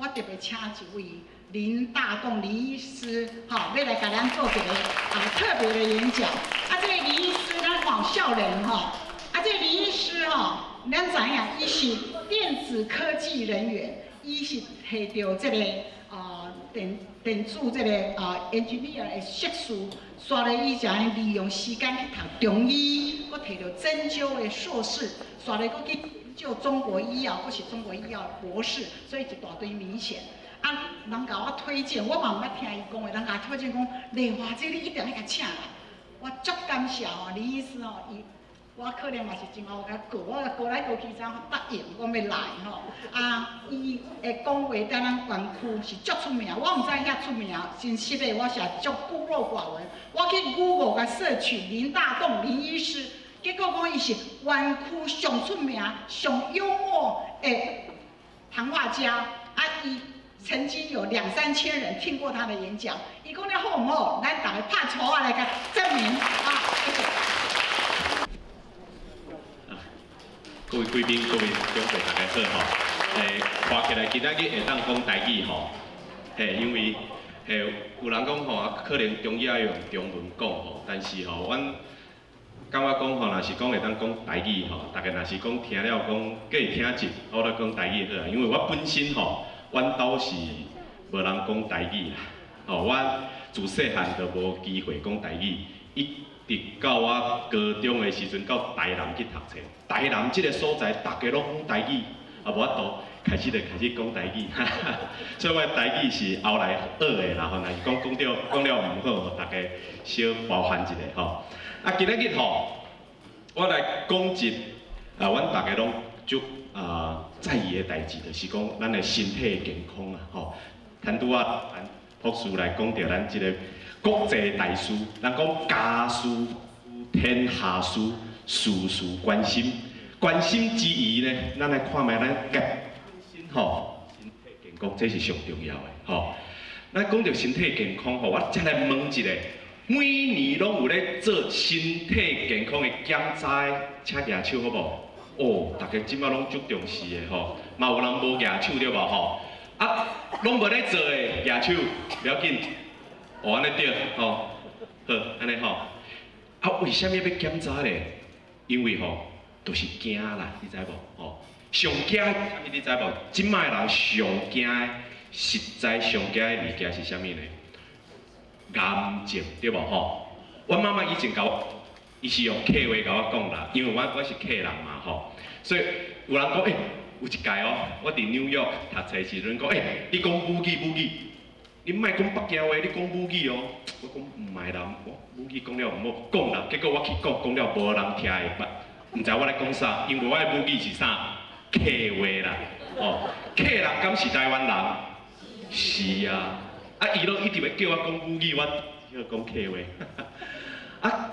我特别请一位林大栋林医师，哈，要来给咱做一个啊特别的演讲。啊，这个林医师咱黄孝仁哈，啊，这个林医师吼，咱知影伊是电子科技人员，伊是摕到这个啊电电子这个啊 engineer 的硕士，刷了伊就安利用时间去读中医，搁摕到针灸的硕士，刷了搁去。就中国医药，不是中国医药博士，所以一大堆明显。啊，人甲我推荐，我嘛毋捌听伊讲话，人甲推荐讲，丽华姐你一定要甲请来。我足感谢哦，李医师哦，伊我可能嘛是真好甲过，我过来过去怎答应我要来吼。啊，伊会讲话在咱园区是足出名，我毋知遐出名，真实的我是足孤陋寡闻。我去 Google 甲摄取林大栋林医师。结果讲伊是湾区上出名、上幽默的谈话家，啊，伊曾经有两三千人听过他的演讲。伊讲了好唔好？咱大家拍手啊来个证明啊！谢谢。各位贵宾、各位长辈，大家好吼。诶，看起来今仔日会当讲台语吼，诶，因为诶有人讲吼，可能中医要用中文讲吼，但是吼，阮。感觉讲吼，若是讲会当讲台语吼，大家若是讲听了讲，皆会听进，我来讲台语好啊。因为我本身吼，阮兜是无人讲台语啦，吼，我自细汉就无机会讲台语，一直到我高中的时阵到台南去读册，台南即个所在，大家拢讲台语，啊无法度开始就开始讲台语，所以我台语是后来学的啦，吼，若是讲讲着讲了毋好，大家小包涵一下吼。啊，今日日吼，我来讲一啊，阮大家拢足啊在意的代志，就是讲咱的身体健康啊，吼。谈拄啊，咱博士来讲着咱即个国际大事，咱讲家事天下事，事事关心。关心之余呢，咱来看卖咱个吼，身体健康这是上重要的，吼。咱讲着身体健康吼，我再来问一个。每年拢有咧做身体健康的检查，请举手好无？哦，大家即摆拢足重视的吼，嘛有人无举手对无吼？啊，拢无咧做的举手，不要紧，哦安尼对，吼，好安尼吼。啊，为虾米要检查咧？因为吼，都是惊啦，你知无？吼，上惊虾米你知无？即摆人上惊的，实在上惊的物件是啥物呢？癌症对无吼？阮妈妈以前甲我，伊是用客话甲我讲啦，因为我我是客人嘛吼，所以有人讲诶，有一届哦，我伫纽约读册时阵讲诶，你讲母语母语，你莫讲北京话，你讲母语哦。我讲毋系啦，我母语讲了毋好讲啦，结果我去讲讲了无人听会捌，毋知我来讲啥，因为我的母语是啥客话啦，哦，客人敢是台湾人？是啊。啊，伊拢一直要叫我讲母语，我 要讲客话。啊，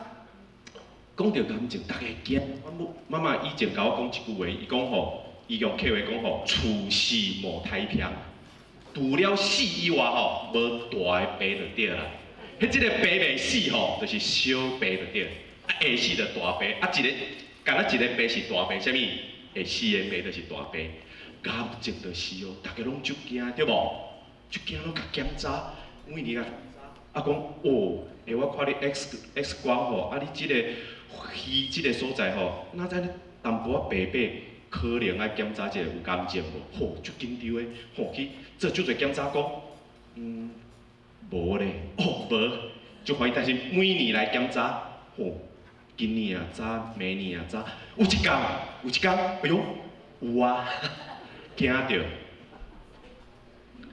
讲到感情，大家惊。我母妈妈以前甲我讲一句话，伊讲吼，伊用客话讲吼，处事无太平。除了死以外吼，无大的病就对啦。迄即个病未死吼，就是小病就对。啊，会死就大病。啊，一个，干那一个病是大病，啥物？会死的病就是大病。感情就是哦，大家拢足惊，对无？就惊拢甲检查，每年啊，啊讲哦，诶，我看你 X X 光吼，啊你即个肺即个所在吼，那在淡薄仔白白，可能爱检查一下有癌症无？吼，足紧张诶，吼去做足侪检查讲，嗯，无咧，哦无，就怀疑但是每年来检查，吼，今年啊早，明年啊早，有一工，有一工，哎呦，有啊，惊着。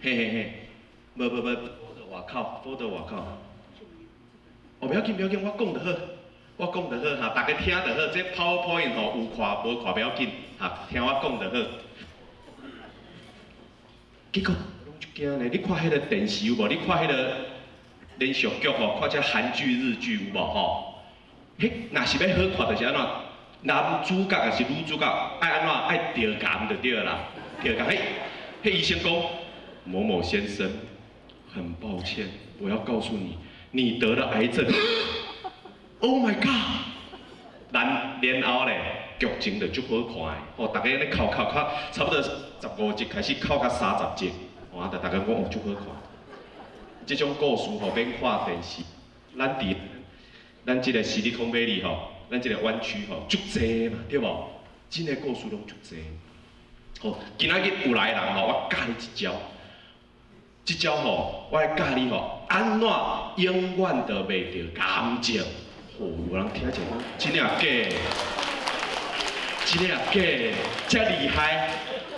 嘿嘿嘿，无无无，我的外口，我的外口。哦，不要紧不要紧，我讲得好，我讲得好哈，大家听得好，这 PowerPoint 吼有看无看不要紧，哈，听我讲得好。结果拢就惊咧，你看迄个电视有无？你看迄个连续剧吼，看只韩剧、日剧有无吼？迄若是要好看，就是安怎？男主角也是女主角爱安怎？爱调感就对啦，调感。嘿，迄医生讲。某某先生，很抱歉，我要告诉你，你得了癌症。Oh my god！然然后咧，剧情就足好看的，哦，大家咧哭哭哭，差不多十五集开始哭到三十集，吼，啊，大家讲哦，足好看。这种故事吼，免看电视，咱伫咱即个西里空美里吼，咱即个湾区吼，足济嘛，对无？真个故事拢足济。吼，今仔日有来人吼，我教你一招，即招吼，我来教你吼，安怎永远都袂着感情。吼，有人听者讲，真正假？真正假？遮厉害！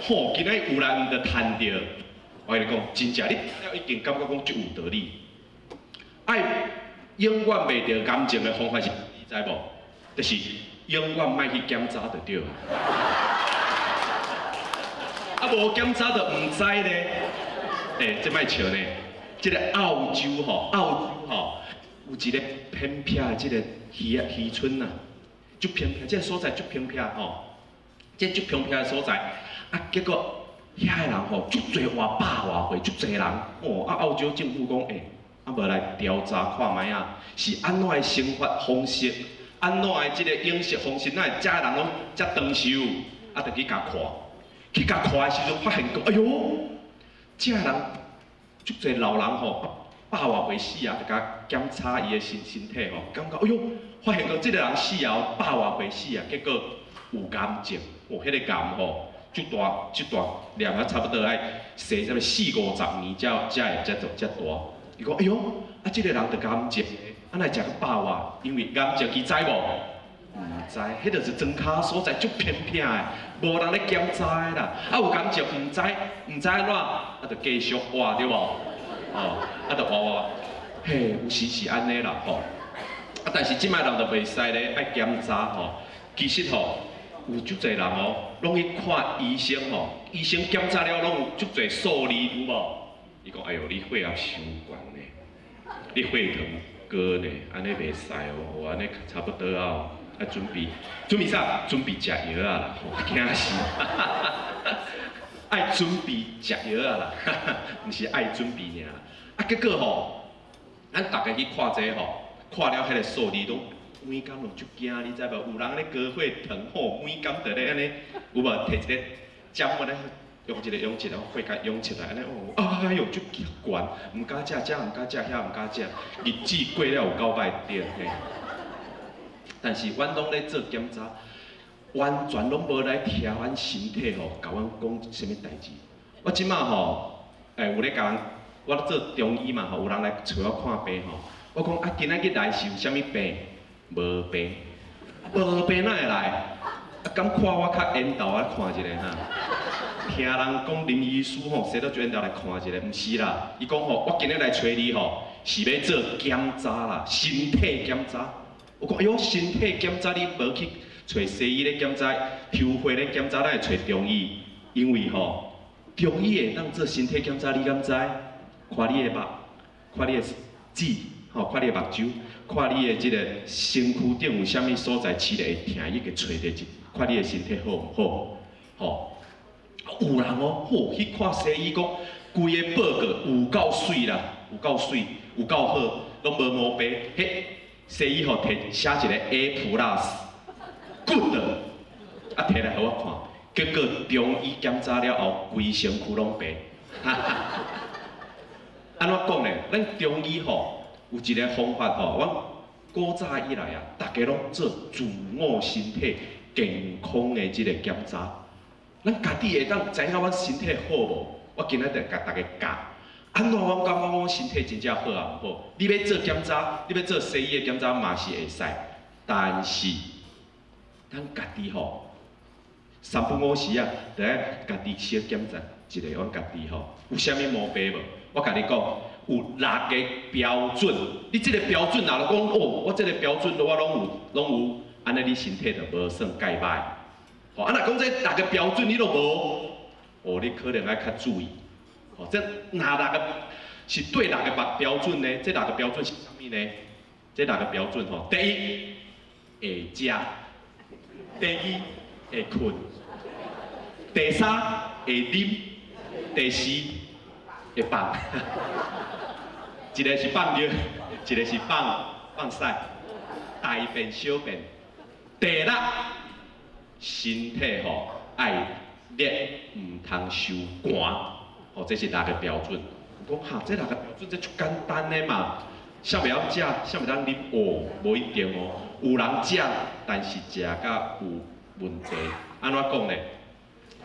吼，今仔日有人毋着趁着。我跟你讲，真正你听了已经感觉讲足有道理。爱永远袂着感情的方法是，你知无？就是永远莫去检查就对啊。啊，无检查就毋知咧。诶，即摆笑呢，即个澳洲吼，澳洲吼，有一个偏僻的即个渔渔村呐，足偏僻，即个所在足偏僻吼，即足偏僻的所在，啊，结果。遐个人吼，足侪活百外岁，足侪人哦。啊，澳洲政府讲，诶，啊，无来调查看卖啊，是安怎个生活方式，安怎个即个饮食方式，哪会遮个人拢遮长寿？啊，着去甲看，去甲看的时阵发现讲，哎哟，遮个人足侪老人吼，百外岁死啊，着甲检查伊的身身体吼，感觉，哎哟，发现讲即个人死后百外岁死啊，结果有癌症，哦，迄个癌吼。就大，就大，量啊差不多爱生什么四五十年才才会才做才大。伊讲，哎哟，啊，这个人得癌症，啊来食个百外，因为癌症伊知无？毋知，迄著是庄卡所在足偏僻的，无人咧检查的啦。啊有癌症毋知，毋知安怎，啊着继续活对无？哦，啊着活活，嘿，有时是安尼啦吼。啊，但是即摆人着袂使咧爱检查吼，其实吼。有足侪人哦，拢去看医生吼，医生检查了拢有足侪数字有无？伊讲，哎哟，你血压伤悬呢，你血糖高呢，安尼袂使哦，安尼差不多啊，啊准备准备啥？准备食药啊啦，惊死！爱准备食药啊啦，毋是爱准备尔。啊结果吼，咱逐个去看这吼，看了迄个数字拢。每工拢足惊，你知无？有人咧高血糖吼，每工在咧安尼，有无摕一个针我咧用一个用一个血甲用起来安尼哦，哎哟足奇悬，毋敢食，遮毋敢食，遐毋敢食，日子过了有够歹着嘿。但是阮拢咧做检查，完全拢无来听阮身体吼，甲阮讲啥物代志。我即马吼，诶有咧甲人，我做中医嘛吼，有人来找我看病吼，我讲啊今仔日来是有啥物病？无病，无病哪会来？啊，敢看我较缘投啊看一下哈。听人讲林医师吼，说到缘投来看一下，毋是啦。伊讲吼，我今日来找你吼，是要做检查啦，身体检查。我讲，哎呦，身体检查你无去找西医咧检查，抽血咧检查，咱会找中医。因为吼，中医会当做身体检查，你敢知？看你的目，看你的痣，吼，看你的目睭。看你的即个身躯顶有啥物所在刺咧会疼，伊个找着一，看你的身体好毋好？吼，有人哦，吼去看西医讲，规个报告有够水啦，有够水，有够好，拢无毛病。嘿，西医吼摕写一个 A plus，good，啊摕来互我看，结果中医检查了后，规身躯拢白。安怎讲呢？咱中医吼。有一个方法吼，我古早以来啊，大家拢做自我身体健康的即个检查。咱家己会当知影阮身体好无？我今仔日甲大家教，安怎我感觉我身体真正好啊？毋好？你要做检查，你要做西医的检查嘛是会使，但是咱家己吼，三不五时啊，得家己先检查一下，阮家己吼有啥物毛病无？我甲你讲。有六个标准，你这个标准哪能讲？哦，我这个标准我拢有，拢有，安尼你身体就无算介歹。啊，若讲这六个标准你都无，哦，你可能要较注意。哦，这哪六个是对哪个标标准呢？这六个标准是啥物呢？这六个标准吼，第一会食，第二会困，第三会啉，第四会放。一个是放尿，一个是放放屎，大便小便。第六，身体吼爱热，唔通受寒。哦，这是六个标准。我讲哈，这六个标准这就简单的嘛。啥物要食，啥物当啉哦，无一定哦。有人食，但是食甲有问题。安怎讲呢？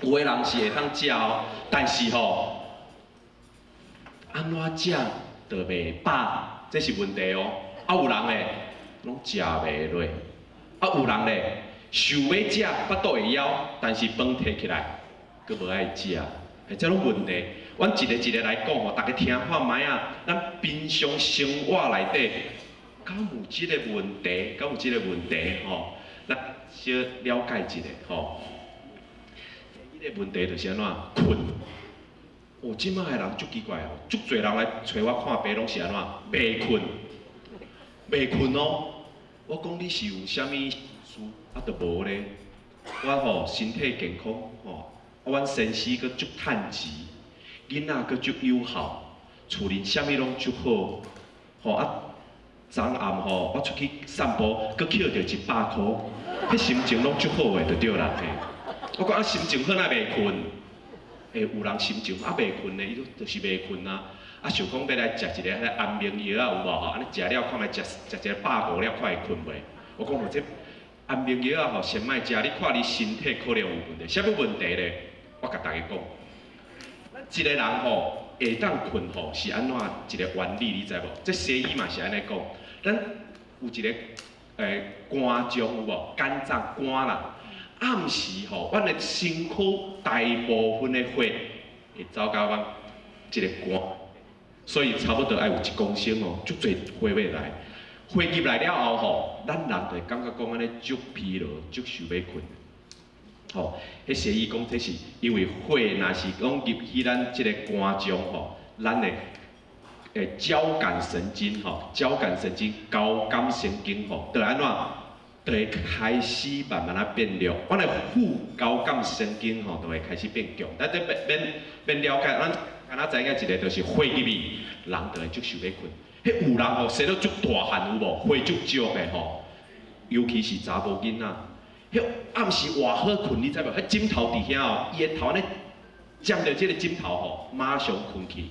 有的人是会当食哦，但是吼，安怎食都袂饱，这是问题哦。啊，有人咧，拢食袂落。啊，有人咧，想要食，腹肚会枵，但是饭摕起来，佫无爱食，系这种问题。阮一个一个来讲吼，大家听看卖啊，咱平常生活内底，敢有即个问题？敢有即个问题？吼，咱小了解一下吼。第一个问题就是安怎困？哦，即摆的人足奇怪哦，足侪人来找我看病，拢是安怎袂困？袂困哦。我讲你是有啥物？啊，都无咧。我吼身体健康吼，啊，阮先生佫足趁钱。囡仔佫足友好，厝里啥物拢足好，吼啊！昨暗吼，我出去散步，佫捡着一百箍，迄心情拢足好诶，就对啦嘿。我讲啊，心情好哪袂困？诶，有人心情啊袂困诶，伊都就是袂困啊。啊，想讲要来食一个安眠药啊有无吼？安尼食了看觅食食一个百五了，看会困袂？我讲无这安眠药啊吼，先莫食，你看你身体可能有问题，啥物问题咧？我甲大家讲。一个人吼会当困吼是安怎一个原理，你知无？这西医嘛是安尼讲，咱有一个诶肝脏有无？肝脏肝啦，暗时吼，阮的身躯大部分的血会走到阮一个肝，所以差不多爱有一公升哦，足侪血要来，血入来了后吼，咱人就会感觉讲安尼足疲劳，足想要困。吼，迄西医讲，这是因为血若是讲入去咱即个肝脏吼，咱的诶交感神经吼，交感神经、交感神经吼，就安怎，就会开始慢慢啊变弱。阮的副交感神经吼，就会开始变强。咱这免免免了解，咱敢若知影一个，就是血入去，人就会足想要困。迄有人吼，生了足大汗有无？花足足的吼，尤其是查甫囡仔。迄暗时偌好困，你知无？迄枕头伫遐哦，伊个头安尼沾着即个枕头吼，马上困去，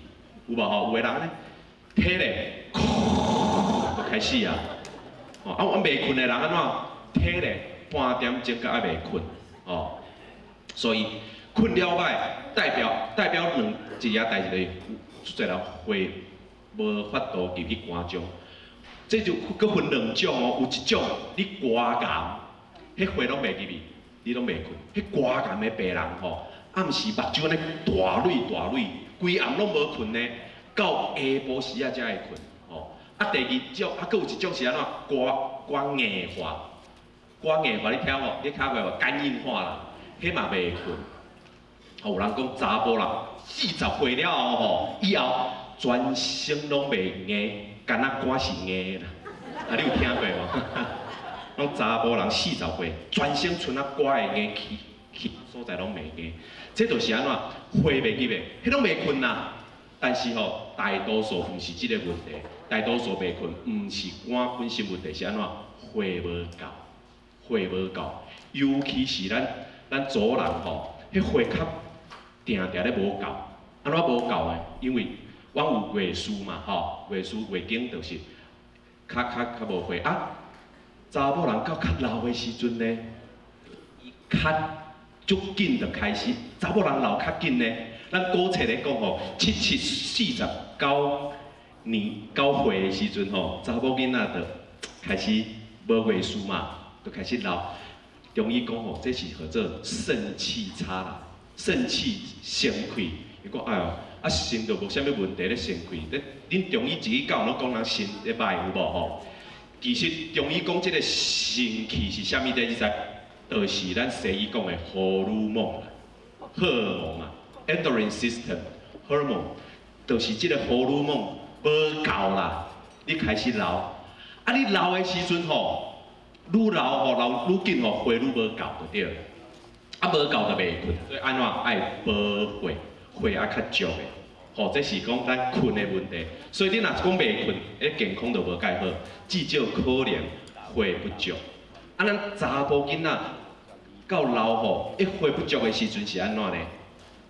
有无吼？有个人安尼，体咧，就开始啊！哦，啊，阮未困的人安怎？体咧，半点钟才还未困，哦，所以困了歹，代表代表两一件代志就是，出侪人会无法度入去肝脏，这就佫分两种哦，有一种你肝癌。迄血拢袂入去，你拢袂困。迄肝癌的病人吼，暗时目睭安尼大泪大泪，规暗拢无困呢，到下晡时啊才会困。吼，啊第二种，啊佫有一种是安怎？肝肝硬化，肝硬化你听无？你听过无？肝硬化啦，迄嘛袂困。吼，有人讲查甫人四十岁了后吼，以后全身拢袂硬，干那肝是硬啦。啊，你有听过无？拢查甫人四十岁，全身剩啊乖的硬气，气所在拢袂硬，这就是安怎回袂去的，迄拢袂困呐。但是吼，大多数毋是即个问题，大多数袂困，毋是肝本身问题，是安怎回无够，回无够，尤其是咱咱族人吼，迄血较定定咧无够，安怎无够的？因为阮有月事嘛，吼，月事月经就是较较较无血啊。查某人到较老的时阵呢，伊较足紧就开始。查某人老较紧呢，咱古册咧讲吼，七七四十九年九岁的时阵吼，查某囡仔就开始无月事嘛，就开始老。中医讲吼，这是叫做肾气差啦，肾气先开。伊讲哎哟，啊肾就无啥物问题咧，先开。恁恁中医自己教拢讲人肾咧歹有无吼？其实中医讲即个肾气是啥物代志？就是咱西医讲的荷尔蒙荷尔蒙啊，endocrine system，hormone，就是即个荷尔蒙无够啦，你开始老，啊你老的时阵吼，愈老吼老愈紧吼，血愈无够就对了，啊无够就袂困，所以安怎爱补血，血啊较足的。吼，这是讲咱困的问题，所以你若讲袂困，诶，健康就无介好，至少可能血不足。啊，咱查甫囡仔到老吼，一血不足的时阵是安怎呢？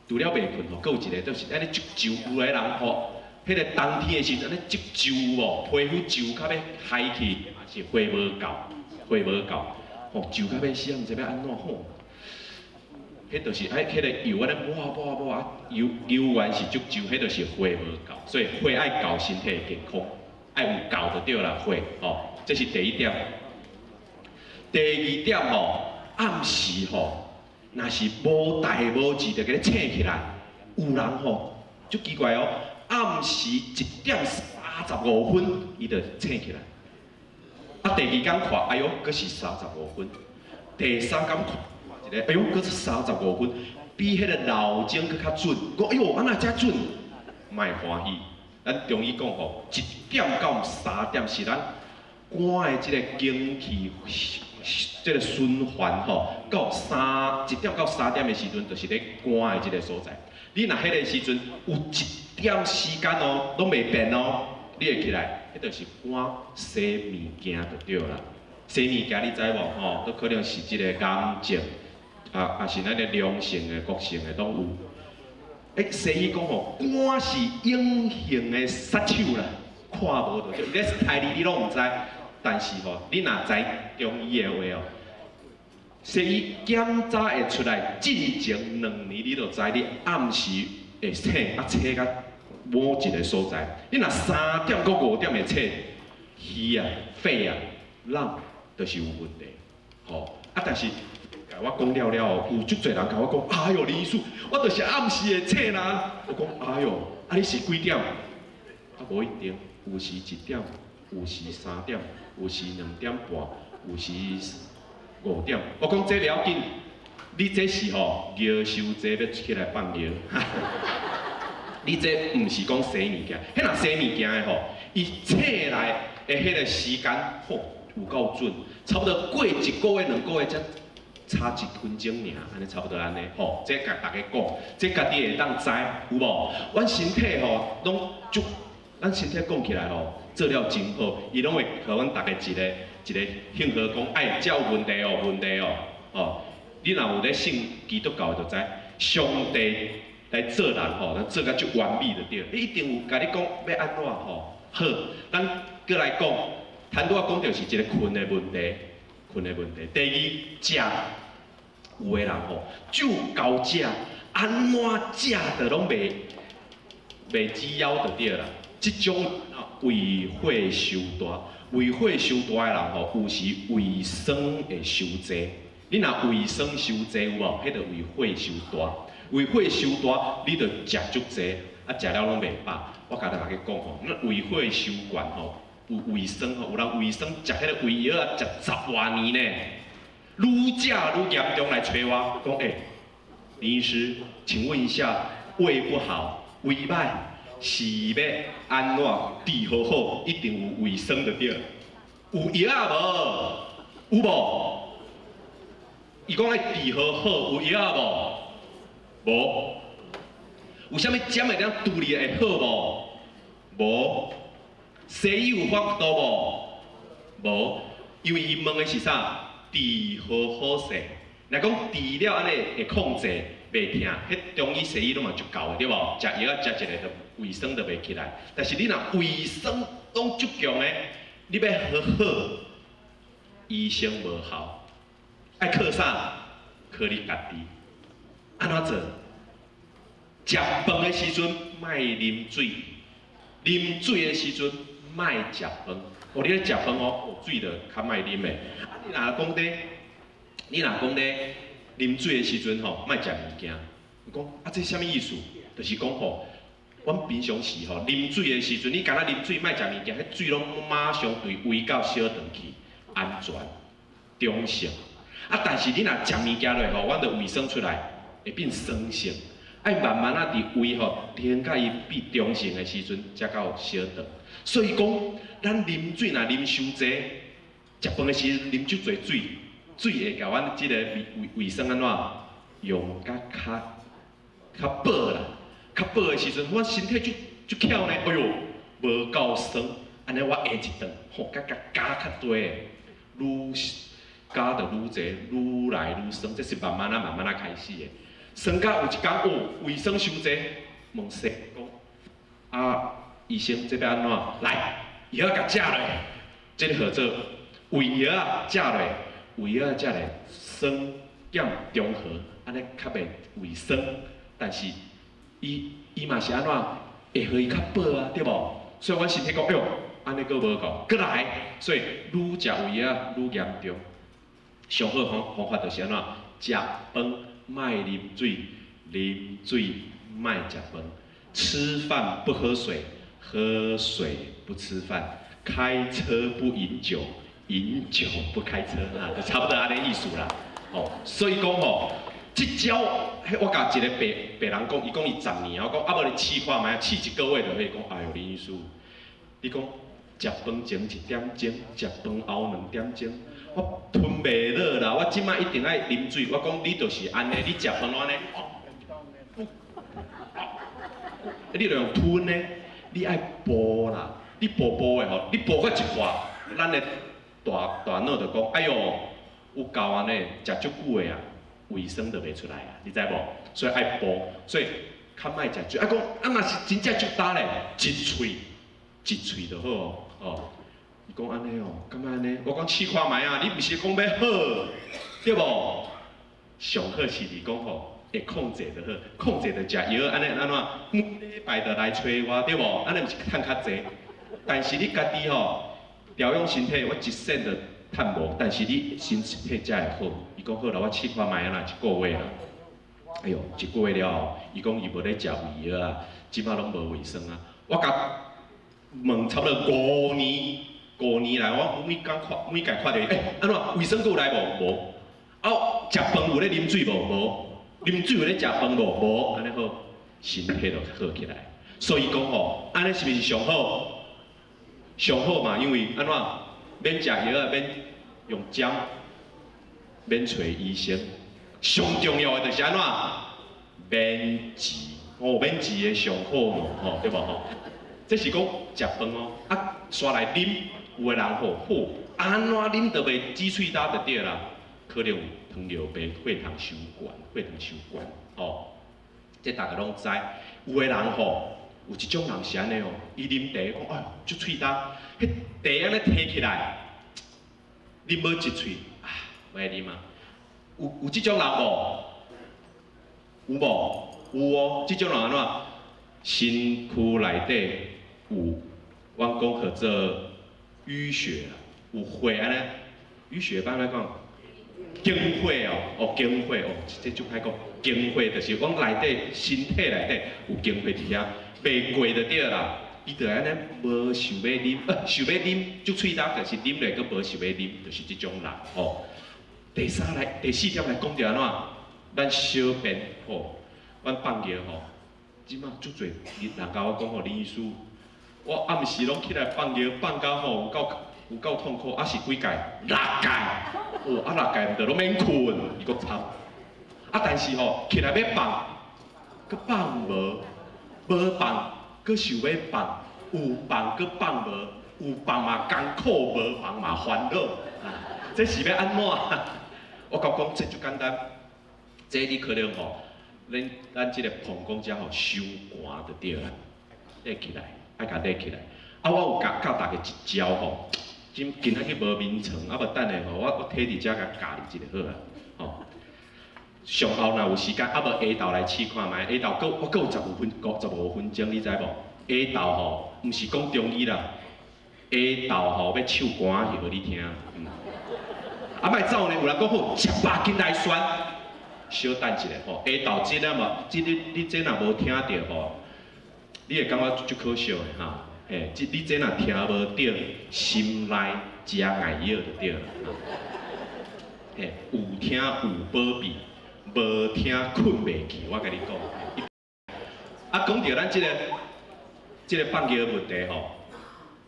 除了袂困吼，佫有一个就是安尼足皱有诶人吼，迄个冬天诶时阵安尼足皱无，皮肤皱较要嗨去，是血无够，血无够，吼皱较要死，毋知要安怎吼。迄就是哎，迄个油安尼抹抹抹啊，油油源是足皱，迄就是火无够，所以火爱够身体健康，爱有够就对啦，火吼，这是第一点。第二点吼，暗时吼，若是无代无志，就给你醒起来。有人吼，足奇怪哦，暗时一点三十五分，伊就醒起来。啊，第二天看，哎哟，阁是三十五分。第三天看。哎呦，佫是三十五分，比迄个老钟佫较准。讲哎呦，安那遮准？卖欢喜。咱中医讲吼，一点到三点是咱肝的即个精气，即个循环吼，到三一点到三点的时阵，就是咧肝的即个所在。你若迄个时阵有一点时间哦，拢袂变哦，你会起来，迄就是肝洗物件就对啦。洗物件你知无吼？都可能是即个癌症。啊，也是咱个良性的、国性的都有。诶，西医讲吼，肝是隐形的杀手啦，看无到就，你是太你你拢毋知。但是吼，你若知中医的话哦，西医检查会出来，进前两年你就知你暗时会醒，啊醒到某一个所在。你若三点到五点会醒，气啊、肺啊、人都是有问题。吼，啊但是。我讲了了，有足侪人甲我讲，哎哟，李医师，我就是暗时会醒啦。我讲，哎哟，啊你是几点？啊无一定，有时一点，有时三点，有时两点半，有时五点。我讲这袂要紧，你这是吼摇手这要起来放尿。你这毋是讲洗物件，迄若洗物件的吼，伊醒来的迄个时间，吼有够准，差不多过一个月、两个月才。差一分钟尔，安尼差不多安尼，吼，这甲大家讲，这家己会当知有无？阮身体吼，拢足，咱身体讲起来吼，做了真好，伊拢会给阮大家一个一个庆贺讲，哎，有问题哦，问题哦，哦，你若有咧信基督教的就知，上帝来做人吼，咱做甲足完美就对，你一定有甲你讲要安怎吼，好，咱过来讲，谈拄仔讲着是一个困的问题。困的问题。第二，食有的人吼，就高食，安怎食都拢袂袂止腰就对啦。即种胃火受大，胃火受大的人吼，有时胃酸会受济。你若胃酸受济有无？迄个胃火受大，胃火受大，你着食足济，啊食了拢袂饱。我甲大家讲吼，那胃火受悬吼。有卫生吼，有人卫生食迄个胃药啊，食十多年呢，愈食愈严重来找我，讲诶，林医师，请问一下，胃不好，胃歹，是要安怎治好好？一定有卫生的对。有药啊无？有无？伊讲爱治好好，有药啊无？无。有啥物针会当处理会好无？无。西医有法度无？无，因为伊问的是啥？治好好势。若讲治了安尼会控制袂疼，迄中医西医拢嘛足够的对无？食药啊食一个，就卫生就袂起来。但是你若卫生拢足强的，你要好好，医生无效，爱靠啥？靠你家己。安怎做？食饭的时阵莫啉水，啉水的时阵。莫食饭，哦，你咧食饭哦，水着较莫啉的。啊，你若讲咧，你若讲咧，啉水的时阵吼，莫食物件。伊讲啊，这什么意思？就是讲吼，阮平常时吼，啉水的时阵，你敢若啉水莫食物件，迄水拢马上对胃到小肠去，安全、中性。啊，但是你若食物件落吼，阮着胃生出来，会变酸性。爱慢慢啊，伫胃吼，添加伊变中性的时阵，才到小肠。所以讲，咱啉水若啉伤济，食饭的时啉足侪水，水会甲阮即个胃胃胃酸安怎用甲较较饱啦，较饱的时阵，我身体就就巧呢，哎哟，无够酸，安尼我下一顿，吼，甲甲加较多，愈加着愈侪，愈来愈酸，这是慢慢啊慢慢啊开始的。酸甲有一工哦，卫生伤济，问说讲啊，医生这边安怎？来，药甲食落，这个号做胃药啊，食落，胃药啊食落酸碱中和，安尼较袂卫生，但是伊伊嘛是安怎会互伊较饱啊，对无？所以阮身体讲，哎哟，安尼佫无够，佫来，所以愈食胃药愈严重。上好方方法就是安怎？食饭卖啉水，啉水卖食饭。吃饭不喝水，喝水不吃饭。开车不饮酒，饮酒不开车啊，就差不多安尼意思啦。哦，所以讲吼，即招，我甲一个白白人讲，伊讲伊十年，我讲啊无你试看觅，试一个月就可以讲，哎哟林医师，你讲食饭前一点钟，食饭后两点钟。我吞袂落啦，我即摆一定爱啉水。我讲你就是安尼，你食饭安尼，你着用吞呢，你爱补啦，你补补的吼，你补到一寡，咱的大大脑就讲，哎哟，有够安尼，食足久的啊，卫生就袂出来啊，你知无？所以爱补，所以较莫食水。啊讲，啊嘛是真正足大咧，一喙一喙就好哦。伊讲安尼哦，感觉安尼？我讲试看觅啊，你毋是讲要好，对无？上好是伫讲吼，会控制就好，控制着食药，安尼安怎？每礼拜着来找我，对无？安尼毋是趁较济，但是你家己吼调养身体，我一线着趁无，但是你身体才会好。伊讲好啦，我试看觅啊啦，一个月啦。哎哟，一个月了，伊讲伊无咧食胃药啊，即摆拢无卫生啊。我甲问差不多五年。五年来，我每工看，每间看到伊，哎，安怎卫生有来无？无。啊，食饭有咧啉水无？无。啉水有咧食饭无？无。安尼好，身体就好起来。所以讲吼，安尼是毋是上好？上好嘛，因为安怎免食药啊，免用针，免找医生。上重要的就是安怎免钱，哦，免钱的上好嘛，吼，对无吼？这是讲食饭哦，啊，刷来啉。有个人吼好，安怎啉都袂止喙焦就对啦，可能有糖尿病、血糖收管、血糖收管，吼，即大家拢知。有个人吼，有一种人是安尼哦，伊啉茶讲，哎，就喙焦，迄茶安尼摕起来，啉无一喙，啊，袂啉啊。有有即种人无？有无？有哦，即种人安怎？身躯内底有，阮讲叫做。淤血啊，有血安尼，淤血般来讲，经血哦，哦经血哦，这就歹讲，经血就是往内底身体内底有经血伫遐，袂过就对啦。伊就安尼无想要啉，呃，想要啉就喙焦，但是啉咧佫无想要啉，就是即种人哦。第三来，第四点来讲着安怎？咱小便吼，阮放尿吼，即马足侪人甲我讲吼，林医师。我暗时拢起来放尿，放到吼有够有够痛苦，啊是几届？六届，哦啊六届毋着拢免困，伊个惨。啊但是吼起来要放，佮放无，无放佮想要放，有放佮放无，有放嘛艰苦，无放嘛烦恼。啊这是要安怎？我讲讲这就简单，这你可能吼，恁咱即个膀胱只吼伤寒就对啦，立起来。爱甲立起来，啊！我有教教大家一招吼，今今仔日无眠床，啊无等下吼，我我摕伫遮甲教你一个好啊，吼。上后若有时间，啊无下昼来试看觅，下昼够我够有十五分，够十五分钟，你知无？下昼吼，毋是讲中医啦，下昼吼要唱歌去互你听。嗯。啊，莫走呢，有人讲好，一百斤来选，小等一下吼，下昼即啊嘛，即你你即若无听着吼。你会感觉足可笑的哈，嘿，即你这若听无着，心内食艾药就对了，嘿，有听有保庇，无听困袂去，我甲你讲。啊，讲到咱即个即个放尿问题吼，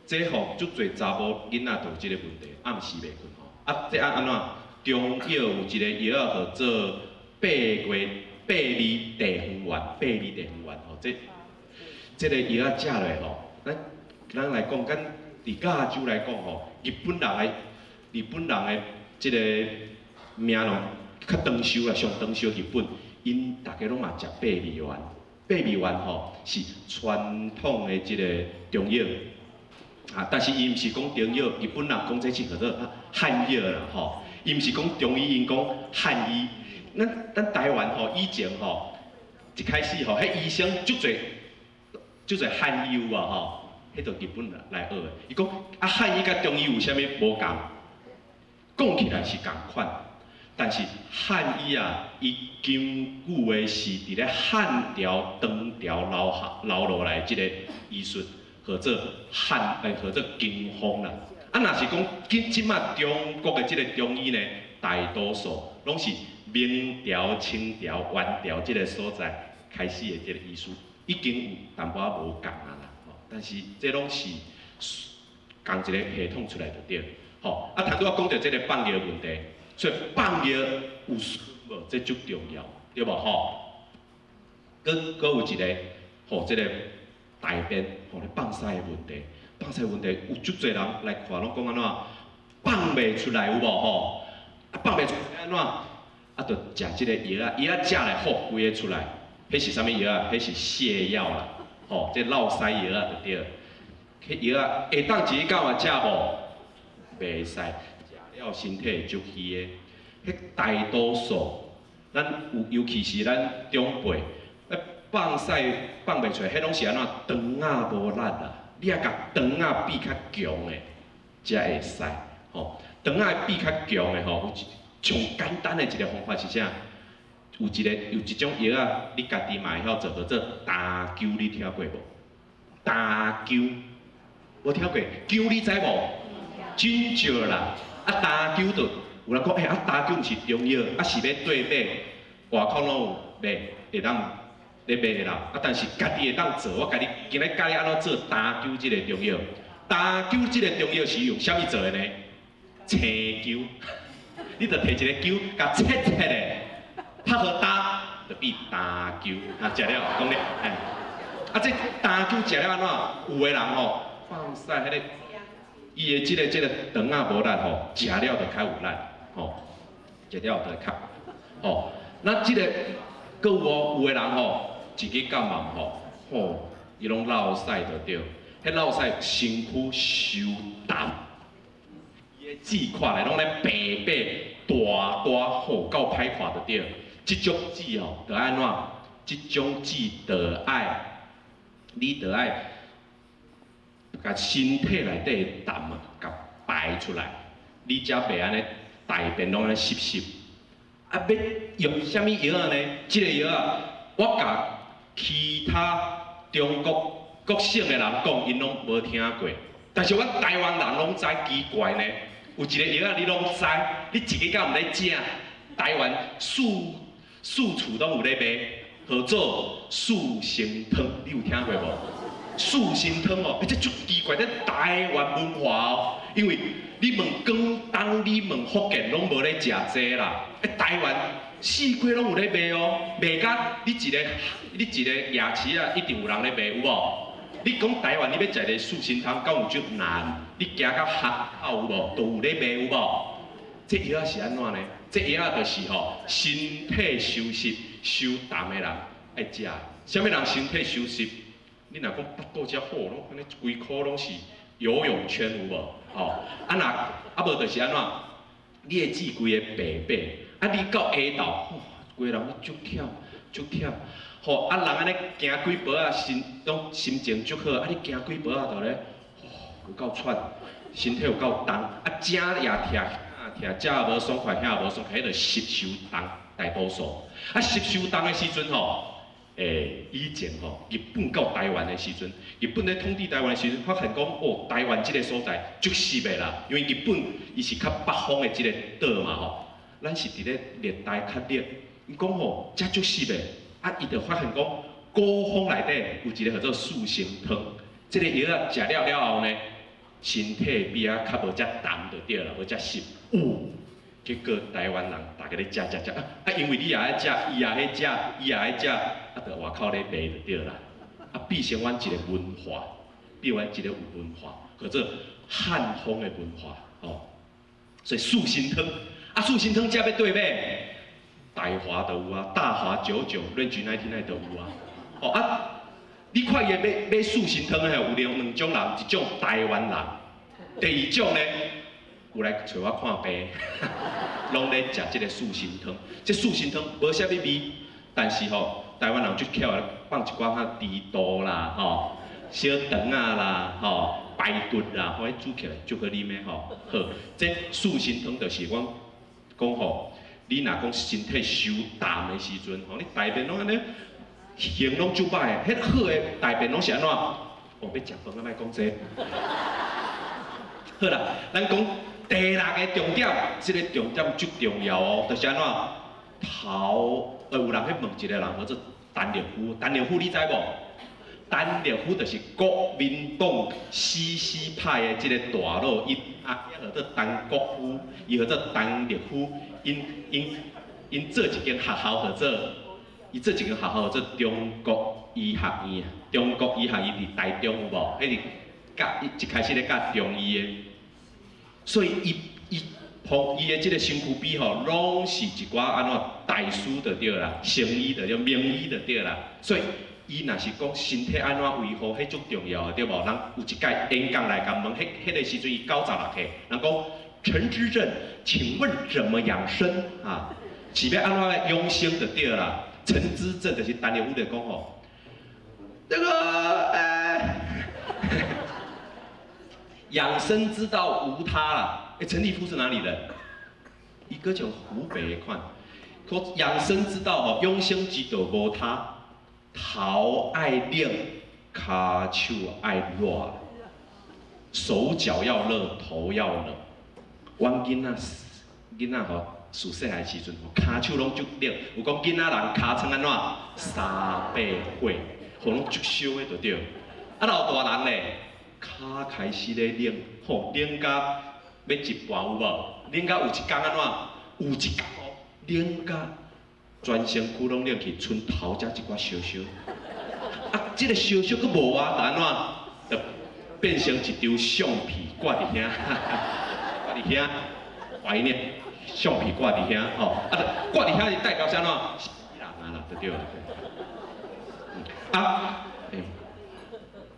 这吼足侪查某囡仔都有即个问题，暗时袂困吼。啊，这安安怎？中药有一个药号做八月八味地黄丸，八味地黄丸吼，这。即个药啊，食落吼，咱咱来讲，咱伫亚洲来讲吼，日本人诶，日本人诶，即个名咯，较长寿啦，上长寿日本，因大家拢嘛食八味丸，八味丸吼是传统的即个中药，啊，但是伊毋是讲中药，日本人讲这是叫做汉药啦吼，伊毋是讲中医，因讲汉医。咱咱台湾吼以前吼一开始吼，迄医生足侪足侪汉医啊吼，迄个日本来学的。伊讲啊汉医甲中医有啥物无共？讲起来是共款，但是汉医啊，伊根据的是伫咧汉朝、唐朝留下留落来即个医术，或者汉诶，或者经方啦。啊，若是讲今即卖中国的即个中医呢，大多数拢是明朝、清朝、元朝即个所在开始的即个医术，已经有淡薄仔无共啊啦。吼，但是这拢是共一个系统出来就对。吼，啊，头拄仔讲到即个放药问题，所以放药有无，这足重要，对无吼？佮佮有一个吼，即个大便吼放屎的问题，放屎问题有足侪人来看，拢讲安怎放袂出来有无吼？啊，放袂出来安怎？啊，着食即个药啊，药啊食来好规个出来，迄是啥物药啊？迄是泻药啦，吼，即落屎药啊，着对。迄药啊，会当一日到晚食无？袂使食了，身体足虚的。迄大多数，咱有尤其是咱长辈，啊放屎放袂出来，迄拢是安怎？肠仔无力啦，你啊甲肠仔比较强的，才会使。吼，肠仔比较强的吼，有一上简单的一个方法是啥？有一个有一种药啊，你家己嘛会晓做，叫做打灸，你听过无？打灸，我听过？灸你知无？真少啦，啊打灸就有人讲，哎啊打灸毋是中药，啊是要对买，外口拢有卖，会当咧卖的啦。啊但是家己会当做，我家己今日教你安怎做打灸即个中药。打灸即个中药是用啥物做的呢？青灸，你着摕一个灸，甲切切咧，拍好打，就变打球。啊，食了讲咧，哎，啊这打球食了安怎？有的人吼放屎迄个。伊的即个即个肠仔无力吼，食了就较有力吼，食了就较吼。那即个佫有哦，有的人吼，一个感冒吼，吼，伊拢落屎就对，迄落屎身躯受冻，伊的字看来拢咧白白大大吼，够歹看就对。即种字吼，着安怎？即种字着爱，你着爱。甲身体内底的痰啊，甲排出来，你才袂安尼大便拢安尼湿湿。啊，要用啥物药啊呢？即个药啊，我甲其他中国各省的人讲，因拢无听过。但是阮台湾人拢知奇怪呢，有一个药啊，你拢知，你一个敢毋咧食？台湾四四处拢有咧卖，叫做四神汤，你有听过无？四神汤哦，而且足奇怪咧，台湾文化哦，因为你问广东、你问福建，拢无咧食这啦。诶，台湾四季拢有咧卖哦，卖甲你一个你一个夜市啊，一定有人咧卖有无？你讲台湾你要食个四神汤，敢有足难？你行到学校有无？都有咧卖有无？这药是安怎呢？这药就是吼，身体休息、受冻的人爱食。什么人身体休息？你若讲腹肚遮好，拢安尼规箍拢是游泳圈有无？吼，啊若啊无就是安怎？你的指规个白白，啊你到下昼吼，规个人足忝足忝，吼啊人安尼行几步啊，心拢心情足好，啊你行几步啊，就咧，有够喘，身体有够重，啊正也疼，啊疼，正也无爽快，遐也无爽快，迄个吸收重，大多数，啊吸收重的时阵吼。诶，以前吼，日本到台湾的时阵，日本咧统治台湾的时阵，发现讲哦，台湾即个所在足湿的啦，因为日本伊是较北方的即个岛嘛吼，咱是伫咧热带较热，伊讲吼，遮足湿的，啊，伊就发现讲，高峰内底有一个叫做素心汤，即个药啊，食了了后呢，身体比啊较无遮重就对啦，无遮湿。结果台湾人大家咧食食食啊，啊，因为你也爱食，伊也爱食，伊也爱食，啊，在外口咧卖就对啦。啊，变成阮一个文化，变阮一个有文化，或者汉风的文化，哦。所以素心汤，啊，素心汤食要对买，大华都有啊，大华九九、润菊那天那都有啊。哦啊，你看伊买买素心汤的有两两种人，一种台湾人，第二种呢，有来找我看病，拢咧食即个素心汤。即素心汤无啥物味，但是吼，台湾人就巧来放一寡较猪肚啦，吼，小肠啊啦，吼，排骨啦，可以煮起来就可啉的吼。好，即素心汤就是讲讲吼，你若讲身体受淡的时阵，吼，你大便拢安尼。形拢就歹，迄好诶大便拢是安怎？我，要食饭啊，莫讲这。好啦，咱讲第六个重点，这个重点最重要哦，就是安怎？头，呃，有人去问一个人，叫做陈立夫，陈立夫你知无？陈立夫就是国民党西西派的这个大佬，伊啊，伊叫做陈国夫，伊叫做陈立夫，因因因做一间学校叫做。伊这几个学校做中国医学院，中国医学院伫台中有无？迄是教一开始咧教中医的，所以伊伊从伊的即个身躯边吼，拢是一寡安怎大师就对啦，神医就对，名医就对啦。所以伊若是讲身体安怎维护，迄种重要的对无？人有一届演讲来甲问，迄迄个时阵伊九十六岁，人讲陈之正，请问怎么养生啊？是要安怎养生就对啦。陈之正就是陈立夫的讲吼，这个呃，养生之道无他啦。哎，陈立夫是哪里人？一个叫湖北款。可养生之道吼，养生之道无他，头爱冷，骹手爱热，手脚要热，头要冷。阮囡仔，囡仔吼。属细汉时阵吼，骹手拢足冷，有讲囡仔人骹穿安怎？三八血，吼拢足烧的就对。啊，老大人咧，骹开始咧冷，吼冷甲要一半有无？冷甲有一工安怎？有一天哦，冷甲全身躯拢冷去，剩头才一寡烧烧。啊，即个烧烧佫无啊，安怎？就变成一张橡皮挂伫遐，挂伫遐，怀念。橡皮挂伫遐，吼，啊，挂伫遐是代表啥喏？是人啊啦，对对？啊，哎，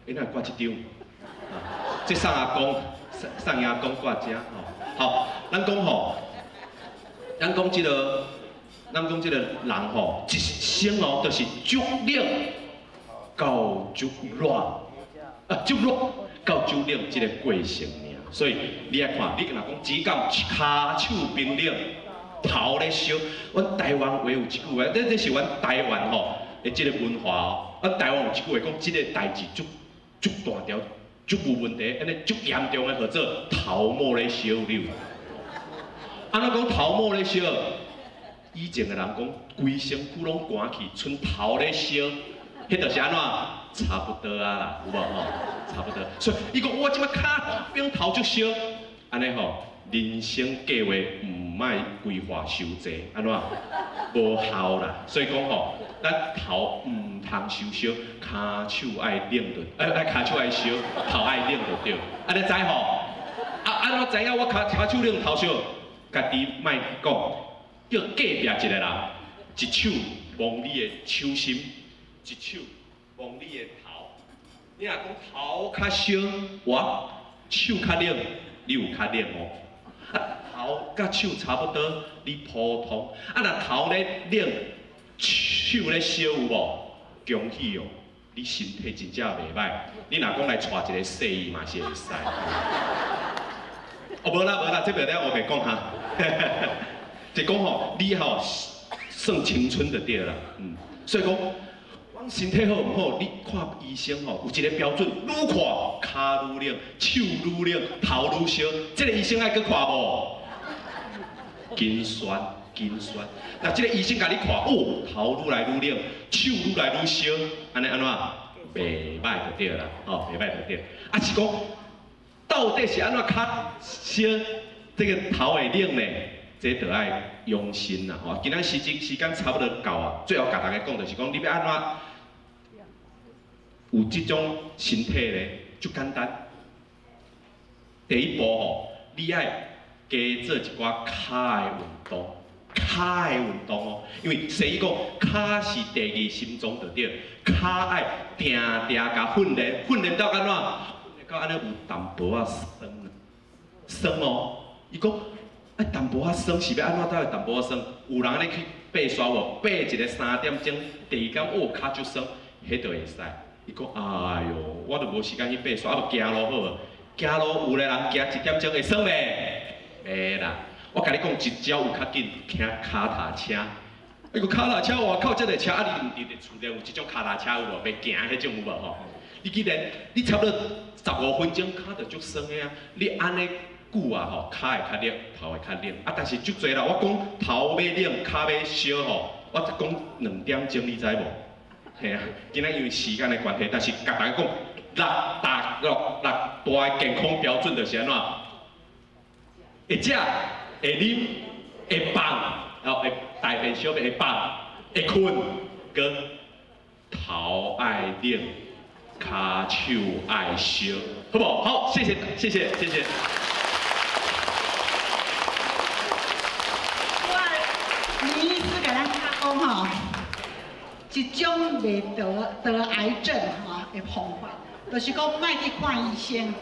你那挂一张，啊，这送阿公，送送阿公挂遮，吼，好，咱讲吼，咱讲即个，咱讲即个人吼，一生哦，就是足冷到足热，啊，足热到足冷即个过程。所以你来看，你若讲只讲骹手冰冷，头咧烧，阮台湾话有一句话，这这是阮台湾吼的即个文化哦。啊，台湾有一句话讲，即个代志足足大条，足有问题，安尼足严重的，叫做头毛咧烧了。安怎讲头毛咧烧？以前的人讲，规身躯拢寒去，剩头咧烧，迄就是安怎？差不多啊啦，有无吼？差不多。所以伊讲我即摆骹冰头足烧，安尼吼，人生计划毋卖规划伤济，安怎？无效啦。所以讲吼，咱头毋通烧烧，骹手爱冷着，哎哎，骹手爱烧，头爱冷着着。安尼知吼？啊，安怎知影我骹骹手冷头烧？家己卖讲，叫隔壁一个人，一手摸你的手心，一手。摸你的头，你若讲头较烧，我手较冷，你有较冷哦。头甲手差不多，你普通。啊，若头咧冷，手咧烧有无？恭喜哦，你身体真正袂歹。你若讲来带一个细姨嘛是会使。哦，无啦无啦，这边咧我袂讲哈。就讲吼，你吼算青春就对啦，嗯，所以讲。讲身体好毋好？你看医生吼，有一个标准，愈看骹愈冷，手愈冷，头愈烧。这个医生爱去看无？筋酸，筋酸。那这个医生甲你看，哦，头愈来愈冷，手愈来愈烧，安尼安怎？袂歹就对啦，吼，袂歹就对。啊是讲，到底是安怎骹烧，这个头会冷呢？这得爱用心啦，吼。今仔时间时间差不多到啊，最后甲大家讲就是讲，你要安怎？有这种身体咧，就简单。第一步吼，你爱加做一寡脚的运动，骹的运动哦，因为西医讲骹是第二心脏着对，骹爱定定甲训练，训练到安怎？训练到安尼有淡薄仔酸，酸哦。伊讲啊淡薄仔酸是要安怎才会淡薄仔酸？有人安尼去爬山无？爬一个三点钟，第二天哦骹就酸，迄就会使。伊讲哎哟，我都无时间去爬山，啊，行路好无？行路有个人行一点钟会酸袂？袂啦。我甲你讲，一招有较紧，骑脚踏车。伊个脚踏车外口即个车，啊，你伫伫厝内有即种脚踏车有无？袂行迄种有无吼？你既然你差不多十五分钟，脚就足酸的啊！你安尼久啊吼，脚会较冷，头会较冷。啊，但是足侪啦，我讲头要冷，脚要烧吼，我只讲两点钟，你知无？嘿啊，今仔因为时间的关系，但是甲大家讲，六大六六大健康标准就是安怎？会食。会啉，会放，然后会大便小便会放，会困，跟头爱冷，骹手爱烧，好不好？好，谢谢，谢谢，谢谢。我李医师给咱讲吼，一种未得得癌症吼的方法，就是讲卖去看医生。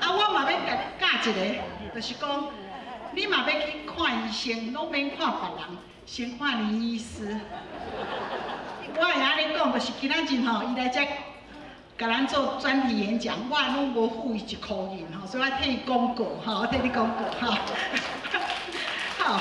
啊，我嘛要教教一个，就是讲。你嘛要去看医生，拢免看别人，先看你医师。我会安尼讲，就是今仔日吼，伊来遮甲咱做专题演讲，我拢无付伊一箍银吼，所以我替伊广告吼，我替你广告吼。好。